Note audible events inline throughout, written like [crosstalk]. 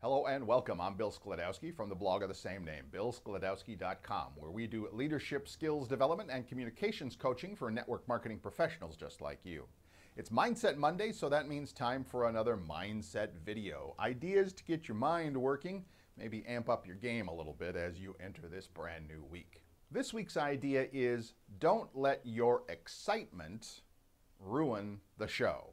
Hello and welcome. I'm Bill Sklodowski from the blog of the same name, billsklodowski.com, where we do leadership skills development and communications coaching for network marketing professionals just like you. It's Mindset Monday, so that means time for another mindset video. Ideas to get your mind working, maybe amp up your game a little bit as you enter this brand new week. This week's idea is don't let your excitement ruin the show.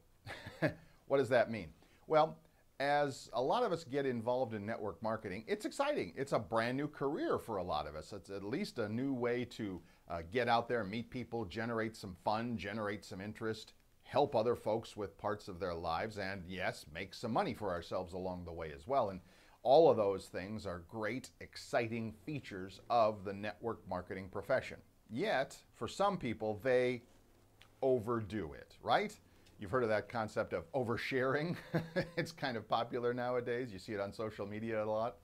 [laughs] what does that mean? Well, as a lot of us get involved in network marketing, it's exciting. It's a brand new career for a lot of us. It's at least a new way to uh, get out there, meet people, generate some fun, generate some interest, help other folks with parts of their lives, and yes, make some money for ourselves along the way as well. And all of those things are great, exciting features of the network marketing profession. Yet, for some people, they overdo it, right? You've heard of that concept of oversharing. [laughs] it's kind of popular nowadays. You see it on social media a lot.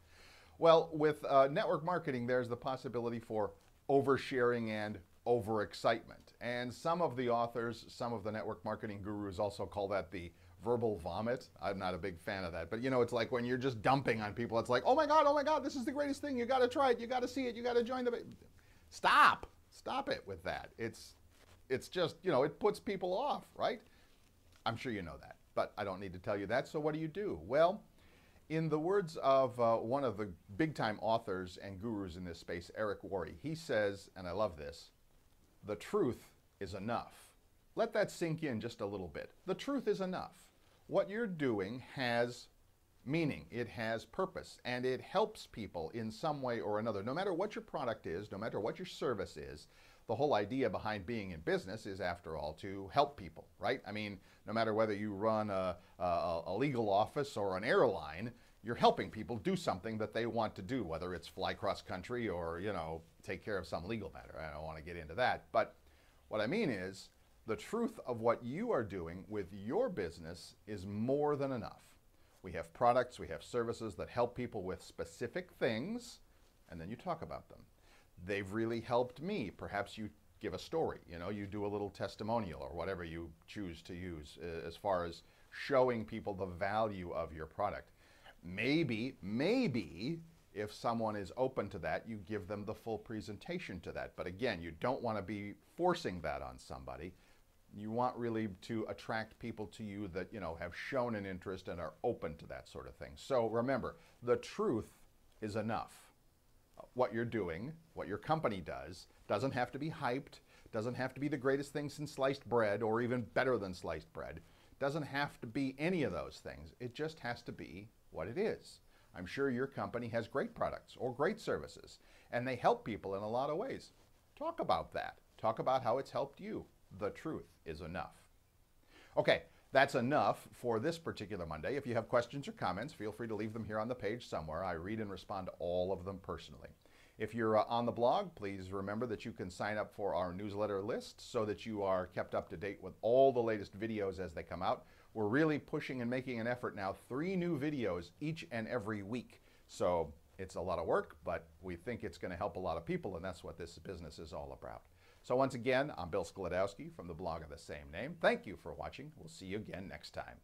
Well, with uh, network marketing, there's the possibility for oversharing and overexcitement. And some of the authors, some of the network marketing gurus also call that the verbal vomit. I'm not a big fan of that. But you know, it's like when you're just dumping on people, it's like, oh my God, oh my God, this is the greatest thing. You got to try it. You got to see it. You got to join the. Stop. Stop it with that. It's, it's just, you know, it puts people off, right? I'm sure you know that, but I don't need to tell you that. So what do you do? Well, in the words of uh, one of the big time authors and gurus in this space, Eric Worre, he says, and I love this the truth is enough. Let that sink in just a little bit. The truth is enough. What you're doing has meaning, it has purpose, and it helps people in some way or another. No matter what your product is, no matter what your service is, the whole idea behind being in business is, after all, to help people, right? I mean, no matter whether you run a, a, a legal office or an airline, you're helping people do something that they want to do, whether it's fly cross country or, you know, take care of some legal matter. I don't want to get into that. But what I mean is, the truth of what you are doing with your business is more than enough. We have products, we have services that help people with specific things, and then you talk about them they've really helped me. Perhaps you give a story, you know, you do a little testimonial or whatever you choose to use uh, as far as showing people the value of your product. Maybe, maybe if someone is open to that, you give them the full presentation to that. But again, you don't want to be forcing that on somebody. You want really to attract people to you that, you know, have shown an interest and are open to that sort of thing. So remember, the truth is enough what you're doing, what your company does, doesn't have to be hyped, doesn't have to be the greatest thing since sliced bread or even better than sliced bread, doesn't have to be any of those things. It just has to be what it is. I'm sure your company has great products or great services, and they help people in a lot of ways. Talk about that. Talk about how it's helped you. The truth is enough. Okay, that's enough for this particular Monday. If you have questions or comments, feel free to leave them here on the page somewhere. I read and respond to all of them personally. If you're uh, on the blog, please remember that you can sign up for our newsletter list so that you are kept up to date with all the latest videos as they come out. We're really pushing and making an effort now, three new videos each and every week. So it's a lot of work, but we think it's going to help a lot of people, and that's what this business is all about. So once again, I'm Bill Sklodowski from the blog of the same name. Thank you for watching. We'll see you again next time.